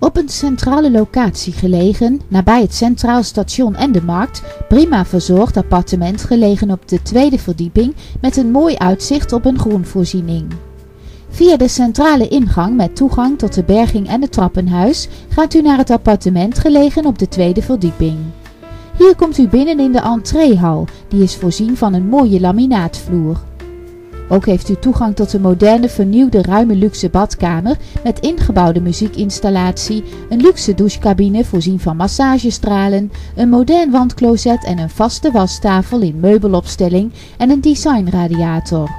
Op een centrale locatie gelegen, nabij het Centraal Station en de markt, prima verzorgd appartement gelegen op de tweede verdieping met een mooi uitzicht op een groenvoorziening. Via de centrale ingang met toegang tot de berging en het trappenhuis gaat u naar het appartement gelegen op de tweede verdieping. Hier komt u binnen in de entreehal, die is voorzien van een mooie laminaatvloer. Ook heeft u toegang tot een moderne vernieuwde ruime luxe badkamer met ingebouwde muziekinstallatie, een luxe douchecabine voorzien van massagestralen, een modern wandcloset en een vaste wastafel in meubelopstelling en een designradiator.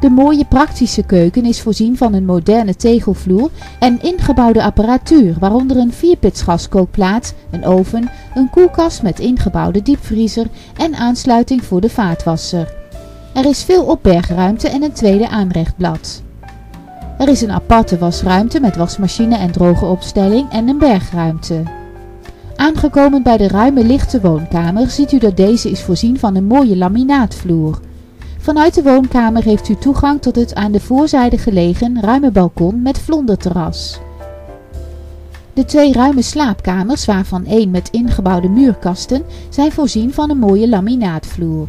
De mooie praktische keuken is voorzien van een moderne tegelvloer en ingebouwde apparatuur, waaronder een vierpitsgaskookplaat, een oven, een koelkast met ingebouwde diepvriezer en aansluiting voor de vaatwasser. Er is veel opbergruimte en een tweede aanrechtblad. Er is een aparte wasruimte met wasmachine en droge opstelling en een bergruimte. Aangekomen bij de ruime lichte woonkamer ziet u dat deze is voorzien van een mooie laminaatvloer. Vanuit de woonkamer heeft u toegang tot het aan de voorzijde gelegen ruime balkon met vlonderterras. De twee ruime slaapkamers, waarvan één met ingebouwde muurkasten, zijn voorzien van een mooie laminaatvloer.